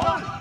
Come